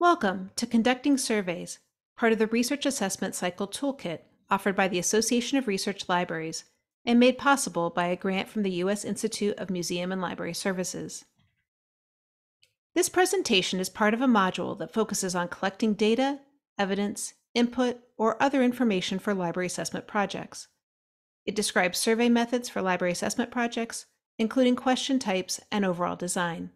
Welcome to Conducting Surveys, part of the Research Assessment Cycle Toolkit offered by the Association of Research Libraries and made possible by a grant from the U.S. Institute of Museum and Library Services. This presentation is part of a module that focuses on collecting data, evidence, input, or other information for library assessment projects. It describes survey methods for library assessment projects, including question types and overall design.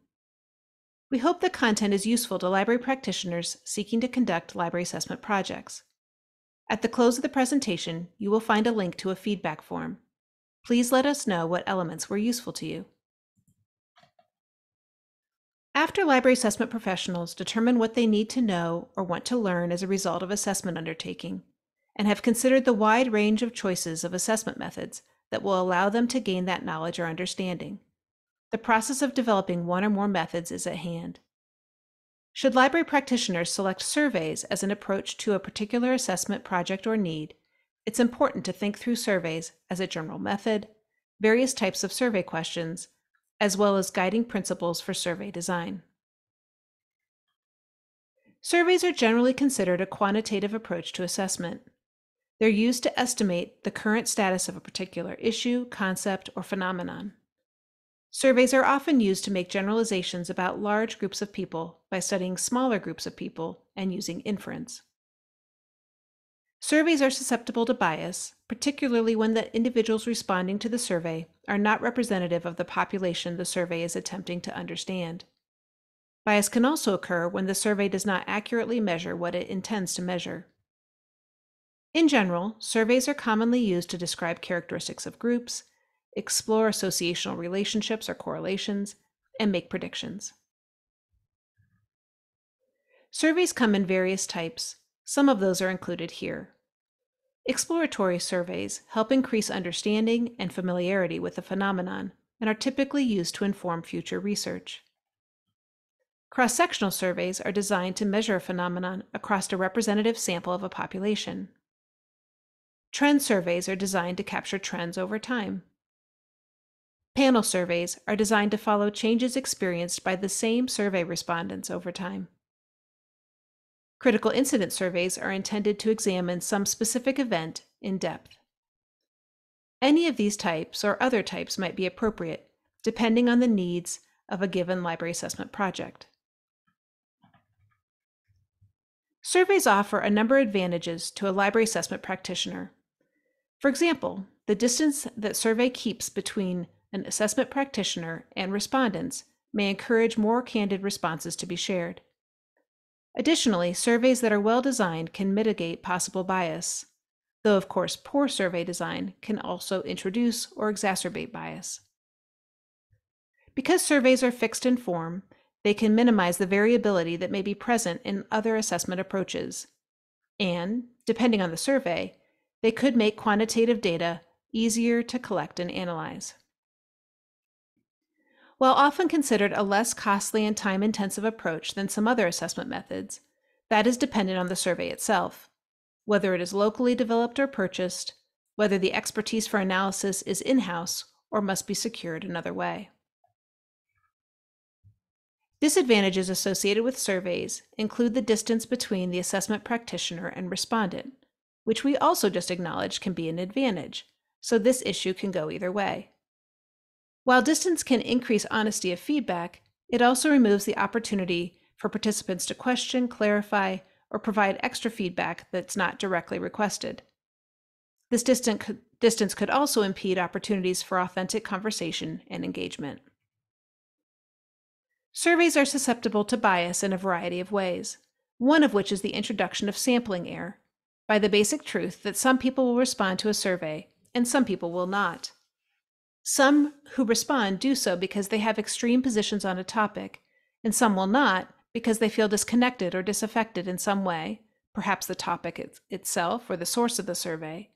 We hope the content is useful to library practitioners seeking to conduct library assessment projects. At the close of the presentation, you will find a link to a feedback form. Please let us know what elements were useful to you. After library assessment professionals determine what they need to know or want to learn as a result of assessment undertaking, and have considered the wide range of choices of assessment methods that will allow them to gain that knowledge or understanding, the process of developing one or more methods is at hand. Should library practitioners select surveys as an approach to a particular assessment project or need, it's important to think through surveys as a general method, various types of survey questions, as well as guiding principles for survey design. Surveys are generally considered a quantitative approach to assessment. They're used to estimate the current status of a particular issue, concept, or phenomenon. Surveys are often used to make generalizations about large groups of people by studying smaller groups of people and using inference. Surveys are susceptible to bias, particularly when the individuals responding to the survey are not representative of the population the survey is attempting to understand. Bias can also occur when the survey does not accurately measure what it intends to measure. In general, surveys are commonly used to describe characteristics of groups, explore associational relationships or correlations, and make predictions. Surveys come in various types. Some of those are included here. Exploratory surveys help increase understanding and familiarity with the phenomenon and are typically used to inform future research. Cross sectional surveys are designed to measure a phenomenon across a representative sample of a population. Trend surveys are designed to capture trends over time. Panel surveys are designed to follow changes experienced by the same survey respondents over time. Critical incident surveys are intended to examine some specific event in depth. Any of these types or other types might be appropriate, depending on the needs of a given library assessment project. Surveys offer a number of advantages to a library assessment practitioner. For example, the distance that survey keeps between an assessment practitioner, and respondents may encourage more candid responses to be shared. Additionally, surveys that are well designed can mitigate possible bias, though, of course, poor survey design can also introduce or exacerbate bias. Because surveys are fixed in form, they can minimize the variability that may be present in other assessment approaches. And, depending on the survey, they could make quantitative data easier to collect and analyze. While often considered a less costly and time intensive approach than some other assessment methods, that is dependent on the survey itself, whether it is locally developed or purchased, whether the expertise for analysis is in house or must be secured another way. Disadvantages associated with surveys include the distance between the assessment practitioner and respondent, which we also just acknowledged can be an advantage, so this issue can go either way. While distance can increase honesty of feedback, it also removes the opportunity for participants to question, clarify, or provide extra feedback that's not directly requested. This distance could also impede opportunities for authentic conversation and engagement. Surveys are susceptible to bias in a variety of ways, one of which is the introduction of sampling error, by the basic truth that some people will respond to a survey and some people will not. Some who respond do so because they have extreme positions on a topic, and some will not because they feel disconnected or disaffected in some way, perhaps the topic it itself or the source of the survey.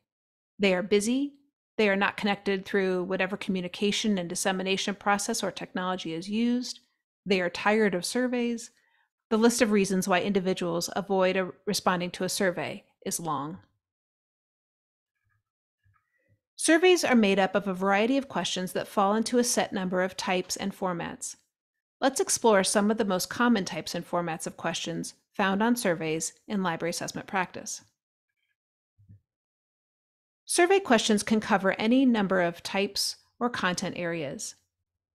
They are busy, they are not connected through whatever communication and dissemination process or technology is used, they are tired of surveys. The list of reasons why individuals avoid a, responding to a survey is long. Surveys are made up of a variety of questions that fall into a set number of types and formats. let's explore some of the most common types and formats of questions found on surveys in library assessment practice. Survey questions can cover any number of types or content areas.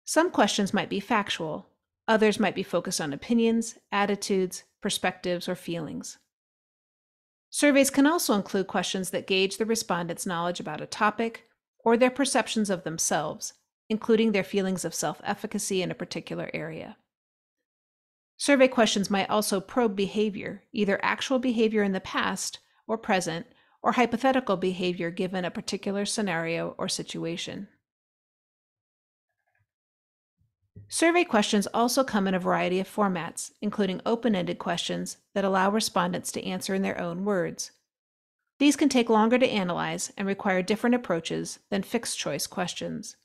Some questions might be factual, others might be focused on opinions, attitudes, perspectives, or feelings. Surveys can also include questions that gauge the respondent's knowledge about a topic or their perceptions of themselves, including their feelings of self efficacy in a particular area. Survey questions might also probe behavior, either actual behavior in the past or present, or hypothetical behavior given a particular scenario or situation. Survey questions also come in a variety of formats, including open ended questions that allow respondents to answer in their own words. These can take longer to analyze and require different approaches than fixed choice questions.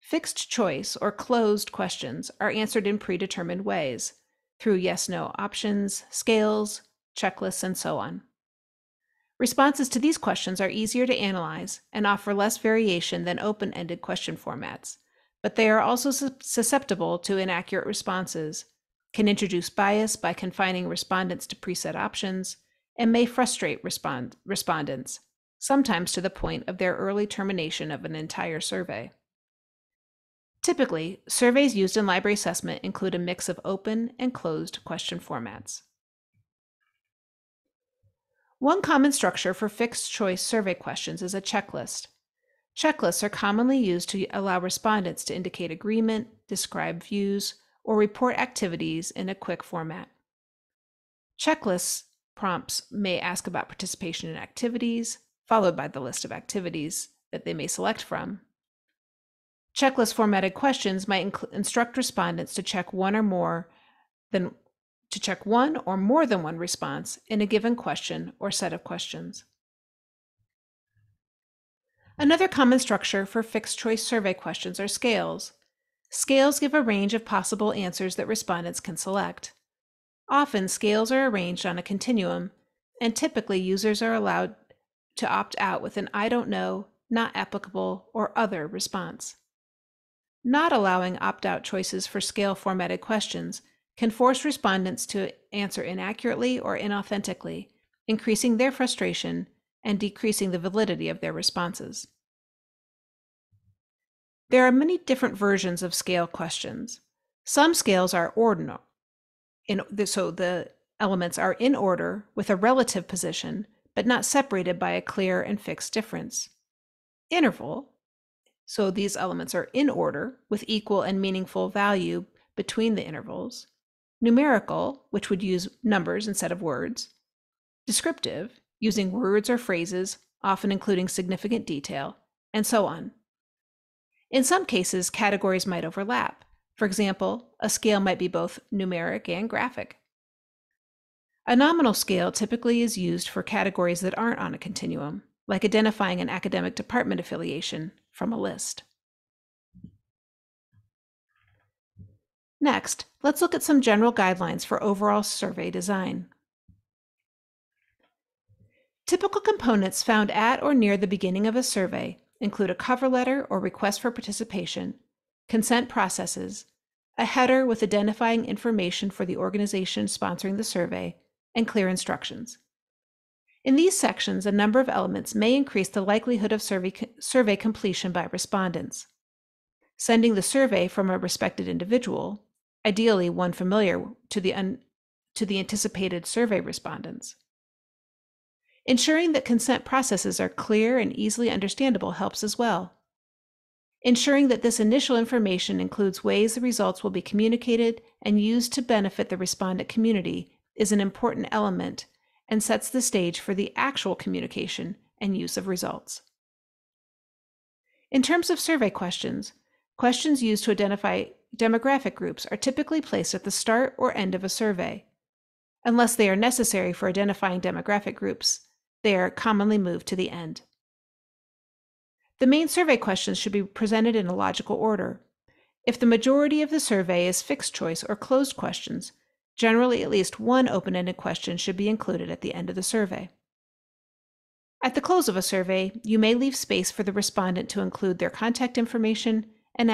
Fixed choice or closed questions are answered in predetermined ways through yes no options, scales, checklists, and so on. Responses to these questions are easier to analyze and offer less variation than open ended question formats, but they are also susceptible to inaccurate responses, can introduce bias by confining respondents to preset options, and may frustrate respond- respondents, sometimes to the point of their early termination of an entire survey. Typically, surveys used in library assessment include a mix of open and closed question formats. One common structure for fixed choice survey questions is a checklist. Checklists are commonly used to allow respondents to indicate agreement, describe views, or report activities in a quick format. Checklists prompts may ask about participation in activities, followed by the list of activities that they may select from. Checklist formatted questions might inc- instruct respondents to check one or more than to check one or more than one response in a given question or set of questions. Another common structure for fixed choice survey questions are scales. Scales give a range of possible answers that respondents can select. Often, scales are arranged on a continuum, and typically users are allowed to opt out with an I don't know, not applicable, or other response. Not allowing opt out choices for scale formatted questions can force respondents to answer inaccurately or inauthentically, increasing their frustration and decreasing the validity of their responses. There are many different versions of scale questions. Some scales are ordinal, in, so the elements are in order with a relative position, but not separated by a clear and fixed difference. Interval so these elements are in order with equal and meaningful value between the intervals. Numerical, which would use numbers instead of words. Descriptive, using words or phrases, often including significant detail, and so on. In some cases, categories might overlap. For example, a scale might be both numeric and graphic. A nominal scale typically is used for categories that aren't on a continuum, like identifying an academic department affiliation from a list. Next, let's look at some general guidelines for overall survey design. Typical components found at or near the beginning of a survey include a cover letter or request for participation, consent processes, a header with identifying information for the organization sponsoring the survey, and clear instructions. In these sections, a number of elements may increase the likelihood of survey, survey completion by respondents. Sending the survey from a respected individual, ideally one familiar to the, un, to the anticipated survey respondents. Ensuring that consent processes are clear and easily understandable helps as well. Ensuring that this initial information includes ways the results will be communicated and used to benefit the respondent community is an important element and sets the stage for the actual communication and use of results. In terms of survey questions, questions used to identify demographic groups are typically placed at the start or end of a survey. Unless they are necessary for identifying demographic groups, they are commonly moved to the end. The main survey questions should be presented in a logical order. If the majority of the survey is fixed choice or closed questions, Generally, at least one open ended question should be included at the end of the survey. At the close of a survey, you may leave space for the respondent to include their contact information and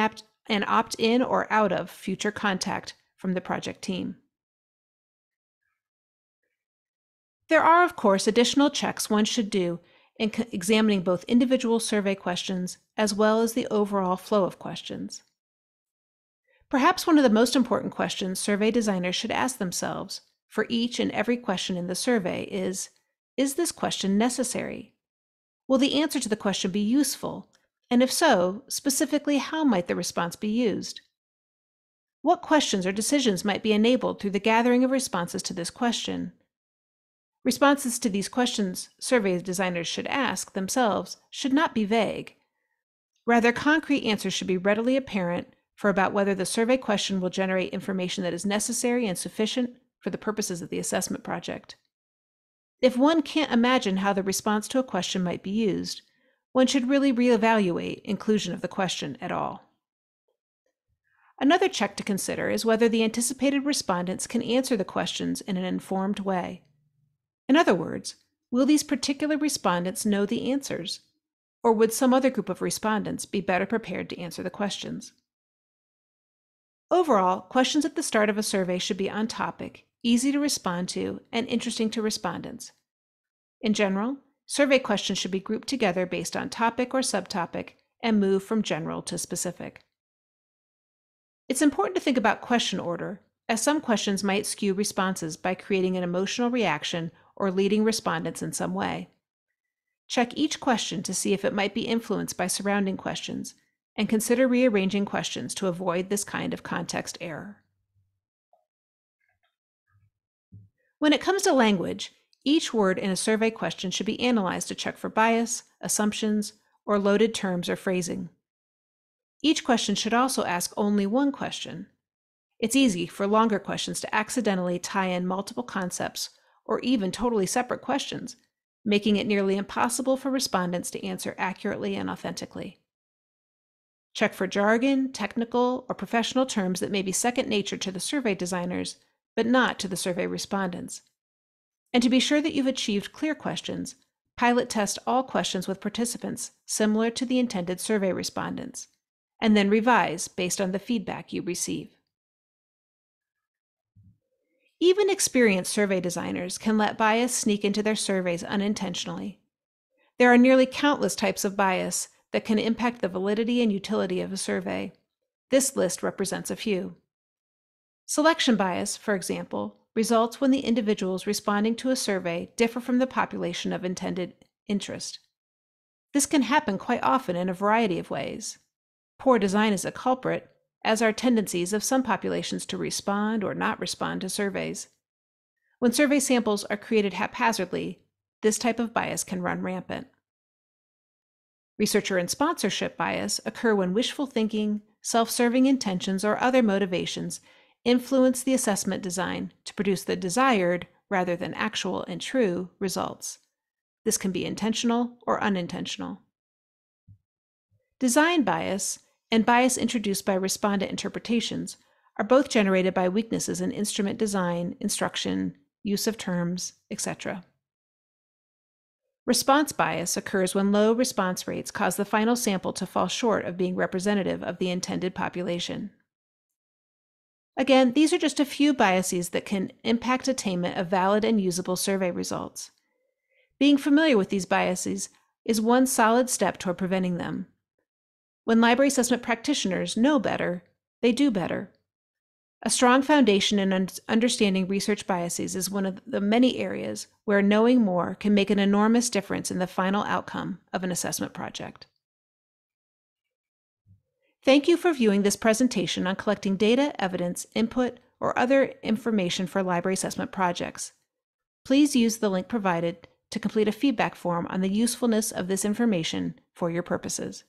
and opt in or out of future contact from the project team. There are, of course, additional checks one should do in examining both individual survey questions as well as the overall flow of questions. Perhaps one of the most important questions survey designers should ask themselves for each and every question in the survey is Is this question necessary? Will the answer to the question be useful? And if so, specifically, how might the response be used? What questions or decisions might be enabled through the gathering of responses to this question? Responses to these questions survey designers should ask themselves should not be vague. Rather, concrete answers should be readily apparent for about whether the survey question will generate information that is necessary and sufficient for the purposes of the assessment project. If one can't imagine how the response to a question might be used, one should really reevaluate inclusion of the question at all. Another check to consider is whether the anticipated respondents can answer the questions in an informed way. In other words, will these particular respondents know the answers, or would some other group of respondents be better prepared to answer the questions? Overall, questions at the start of a survey should be on topic easy to respond to, and interesting to respondents. In general, survey questions should be grouped together based on topic or subtopic and move from general to specific. It's important to think about question order, as some questions might skew responses by creating an emotional reaction or leading respondents in some way. Check each question to see if it might be influenced by surrounding questions, and consider rearranging questions to avoid this kind of context error. When it comes to language, each word in a survey question should be analyzed to check for bias, assumptions, or loaded terms or phrasing. Each question should also ask only one question. It's easy for longer questions to accidentally tie in multiple concepts or even totally separate questions, making it nearly impossible for respondents to answer accurately and authentically. Check for jargon, technical, or professional terms that may be second nature to the survey designers but not to the survey respondents. And to be sure that you've achieved clear questions, pilot test all questions with participants similar to the intended survey respondents, and then revise based on the feedback you receive. Even experienced survey designers can let bias sneak into their surveys unintentionally. There are nearly countless types of bias that can impact the validity and utility of a survey. This list represents a few. Selection bias, for example, results when the individuals responding to a survey differ from the population of intended interest. This can happen quite often in a variety of ways. Poor design is a culprit, as are tendencies of some populations to respond or not respond to surveys. When survey samples are created haphazardly, this type of bias can run rampant. Researcher and sponsorship bias occur when wishful thinking, self serving intentions, or other motivations influence the assessment design to produce the desired, rather than actual and true, results. This can be intentional or unintentional. Design bias and bias introduced by respondent interpretations are both generated by weaknesses in instrument design, instruction, use of terms, etc. Response bias occurs when low response rates cause the final sample to fall short of being representative of the intended population. Again, these are just a few biases that can impact attainment of valid and usable survey results. Being familiar with these biases is one solid step toward preventing them. When library assessment practitioners know better, they do better. A strong foundation in understanding research biases is one of the many areas where knowing more can make an enormous difference in the final outcome of an assessment project. Thank you for viewing this presentation on collecting data, evidence, input, or other information for library assessment projects. Please use the link provided to complete a feedback form on the usefulness of this information for your purposes.